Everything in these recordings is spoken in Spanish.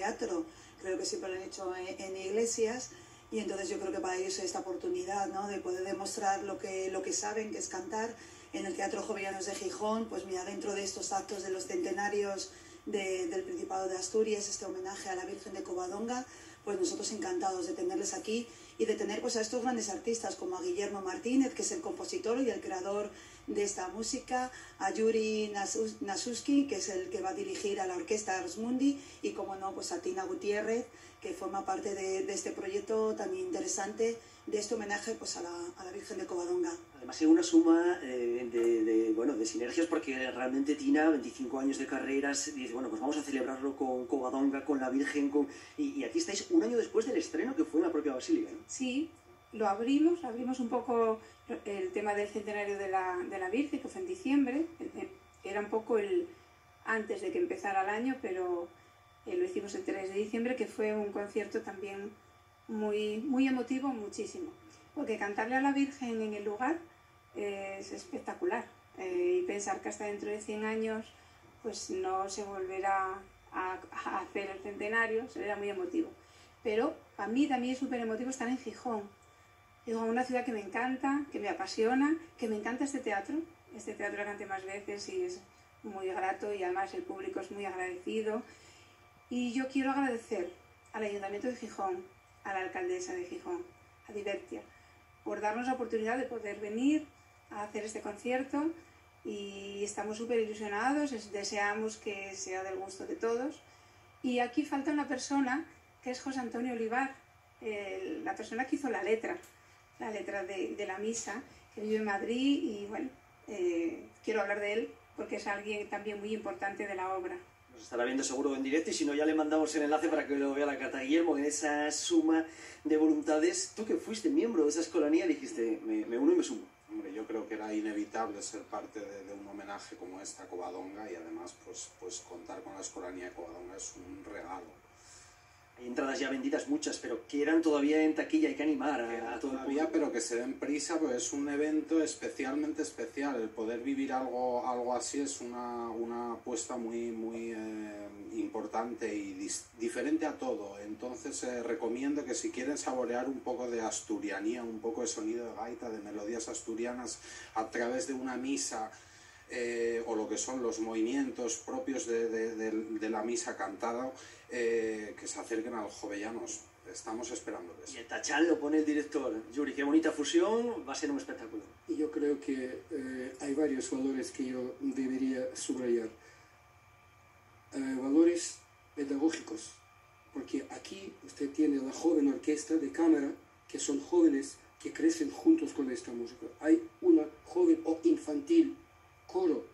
teatro, creo que siempre lo han hecho en, iglesias. Y entonces yo creo que para ellos es esta oportunidad ¿no? de poder demostrar lo que, lo que saben, que es cantar. En el Teatro Jovellanos de Gijón, pues mira, dentro de estos actos de los centenarios del Principado de Asturias, este homenaje a la Virgen de Covadonga, pues nosotros encantados de tenerles aquí y de tener pues a estos grandes artistas como a Guillermo Martínez, que es el compositor y el creador de esta música, a Yuri Nasuski, que es el que va a dirigir a la orquesta Ars Mundi, y como no, pues a Tina Gutiérrez, que forma parte de, este proyecto tan interesante de este homenaje pues, a, la, Virgen de Covadonga. Además, hay una suma eh, de, bueno, de sinergias porque realmente Tina, 25 años de carreras, dice, bueno, pues vamos a celebrarlo con Covadonga, con la Virgen, con... Y, aquí estáis un año después del estreno que fue en la propia Basílica. Sí, lo abrimos, abrimos un poco el tema del centenario de la, de la Virgen, que fue en diciembre, era un poco el antes de que empezara el año, pero eh, lo hicimos el 3 de diciembre, que fue un concierto también muy, muy emotivo, muchísimo. Porque cantarle a la Virgen en el lugar es espectacular. Eh, y pensar que hasta dentro de 100 años pues no se volverá a, hacer el centenario, sería muy emotivo. Pero a mí también es súper emotivo estar en Gijón. Digo, una ciudad que me encanta, que me apasiona, que me encanta este teatro. Este teatro canté más veces y es muy grato y además el público es muy agradecido y yo quiero agradecer al Ayuntamiento de Gijón, a la alcaldesa de Gijón, a Divertia, por darnos la oportunidad de poder venir a hacer este concierto y estamos súper ilusionados, deseamos que sea del gusto de todos. Y aquí falta una persona que es José Antonio Olivar, la persona que hizo la letra, la letra de, la misa, que vive en Madrid y bueno, eh, quiero hablar de él porque es alguien también muy importante de la obra estará viendo seguro en directo y si no ya le mandamos el enlace para que lo vea la Cata Guillermo en esa suma de voluntades. Tú que fuiste miembro de esa escolanía dijiste, me, uno y me sumo. Hombre, yo creo que era inevitable ser parte de, un homenaje como esta a Covadonga y además pues, pues contar con la escolanía de Covadonga es un regalo entradas ya vendidas muchas, pero quieran todavía en taquilla, hay que animar a, todo todavía, pero que se den prisa, pues es un evento especialmente especial. El poder vivir algo, algo así es una, una apuesta muy, muy eh, importante y diferente a todo. Entonces eh, recomiendo que si quieren saborear un poco de asturianía, un poco de sonido de gaita, de melodías asturianas a través de una misa, eh, o lo que son los movimientos propios de, la misa cantada eh, que se acerquen a los jovellanos. Estamos esperándoles. Y el tachal lo pone el director. Yuri, qué bonita fusión, va a ser un espectáculo. Y yo creo que eh, hay varios valores que yo debería subrayar. valores pedagógicos, porque aquí usted tiene la joven orquesta de cámara, que son jóvenes que crecen juntos con esta música. Hay una joven o infantil coro.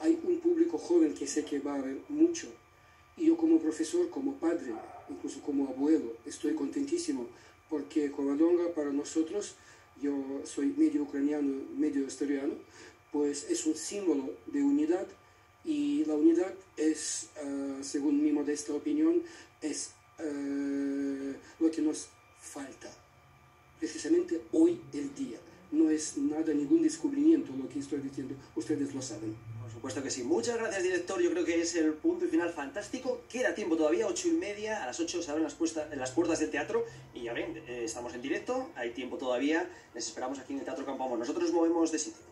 Hay un público joven que sé que va a ver mucho. Y yo como profesor, como padre, incluso como abuelo, estoy contentísimo porque Covadonga para nosotros, yo soy medio ucraniano, medio asturiano, pues es un símbolo de unidad y la unidad es, ah, según mi modesta opinión, es ah, lo que nos falta, precisamente hoy el día no es nada, ningún descubrimiento lo que estoy diciendo, ustedes lo saben. Por supuesto que sí. Muchas gracias, director. Yo creo que es el punto y final fantástico. Queda tiempo todavía, ocho y media. A las ocho se abren las, las puertas del teatro. Y ya ven, eh, estamos en directo, hay tiempo todavía. Les esperamos aquí en el Teatro Campamón. Nosotros movemos de sitio.